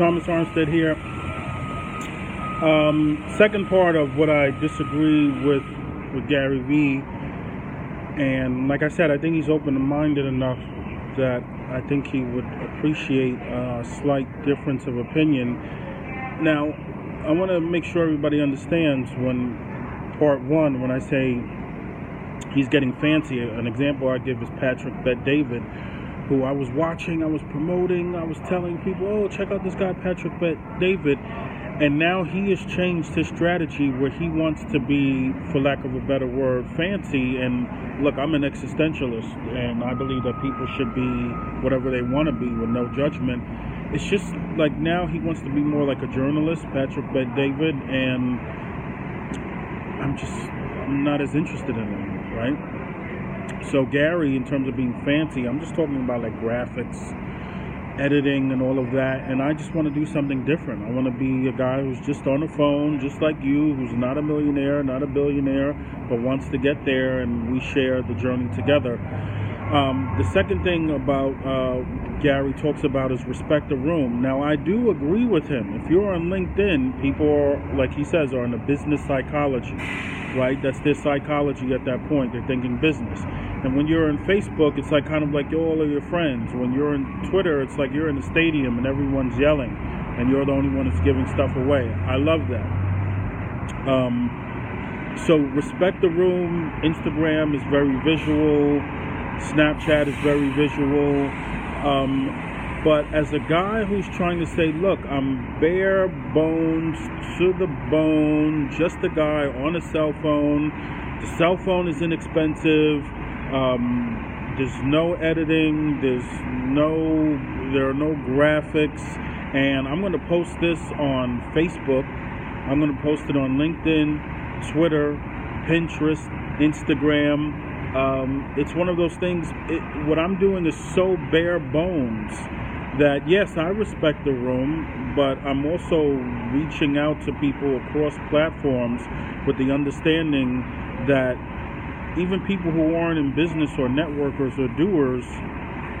Thomas Armstead here. Um, second part of what I disagree with with Gary Vee, and like I said, I think he's open-minded enough that I think he would appreciate a slight difference of opinion. Now, I want to make sure everybody understands when part one, when I say he's getting fancy. An example I give is Patrick Bet David who I was watching, I was promoting, I was telling people, oh, check out this guy, Patrick Bet David. And now he has changed his strategy where he wants to be, for lack of a better word, fancy. And look, I'm an existentialist, and I believe that people should be whatever they want to be with no judgment. It's just like now he wants to be more like a journalist, Patrick Bet David, and I'm just not as interested in him, right? So Gary, in terms of being fancy, I'm just talking about like graphics, editing, and all of that. And I just want to do something different. I want to be a guy who's just on the phone, just like you, who's not a millionaire, not a billionaire, but wants to get there, and we share the journey together. Um, the second thing about uh, Gary talks about is respect the room. Now, I do agree with him. If you're on LinkedIn, people are, like he says, are in the business psychology, right? That's their psychology at that point. They're thinking business. And when you're on Facebook, it's like kind of like all of your friends. When you're on Twitter, it's like you're in the stadium and everyone's yelling, and you're the only one that's giving stuff away. I love that. Um, so respect the room. Instagram is very visual. Snapchat is very visual. Um, but as a guy who's trying to say, look, I'm bare bones to the bone, just a guy on a cell phone. The cell phone is inexpensive. Um, there's no editing. There's no. There are no graphics. And I'm going to post this on Facebook. I'm going to post it on LinkedIn, Twitter, Pinterest, Instagram. Um, it's one of those things. It, what I'm doing is so bare bones that yes, I respect the room, but I'm also reaching out to people across platforms with the understanding that even people who aren't in business or networkers or doers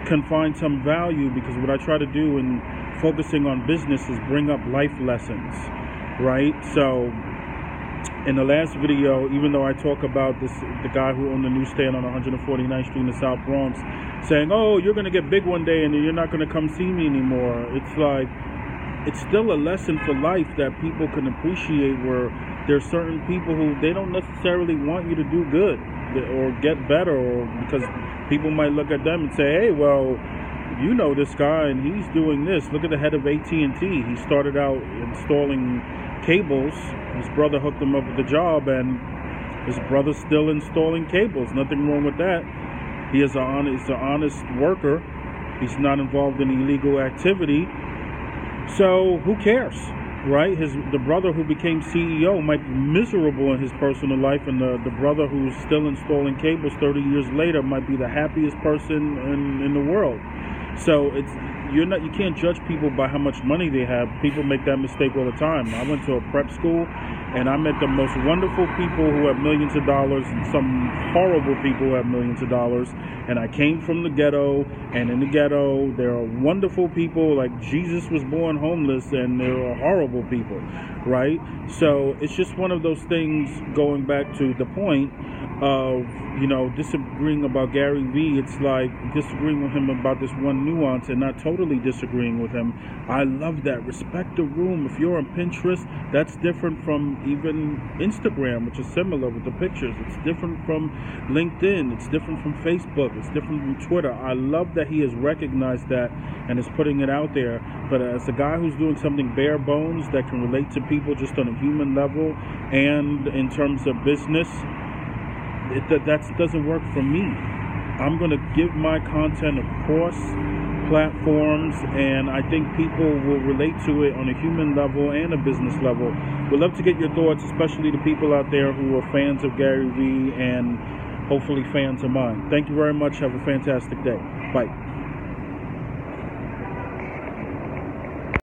can find some value because what I try to do in focusing on business is bring up life lessons, right? So in the last video, even though I talk about this, the guy who owned the newsstand on 149th Street in the South Bronx, saying, "Oh, you're gonna get big one day, and you're not gonna come see me anymore." It's like it's still a lesson for life that people can appreciate. Where there's certain people who they don't necessarily want you to do good or get better or because people might look at them and say hey well you know this guy and he's doing this. Look at the head of AT&T he started out installing cables. His brother hooked him up with the job and his brother's still installing cables. Nothing wrong with that. He is an an honest worker. He's not involved in illegal activity. So who cares right? His the brother who became CEO might be miserable in his personal life, and the, the brother who's still installing cables 30 years later might be the happiest person in, in the world. So it's you're not you can't judge people by how much money they have. People make that mistake all the time. I went to a prep school and I met the most wonderful people who have millions of dollars and some horrible people who have millions of dollars. And I came from the ghetto, and in the ghetto, there are wonderful people like Jesus was born homeless, and there are horrible people, right? So it's just one of those things going back to the point of, you know, disagreeing about Gary Vee. It's like disagreeing with him about this one nuance and not totally disagreeing with him. I love that. Respect the room. If you're on Pinterest, that's different from even Instagram, which is similar with the pictures. It's different from LinkedIn. It's different from Facebook. It's different from Twitter. I love that he has recognized that and is putting it out there. But as a guy who's doing something bare bones that can relate to people just on a human level and in terms of business, it, that doesn't work for me. I'm going to give my content across platforms, and I think people will relate to it on a human level and a business level. We'd love to get your thoughts, especially the people out there who are fans of Gary Vee and hopefully fans of mine. Thank you very much. Have a fantastic day. Bye.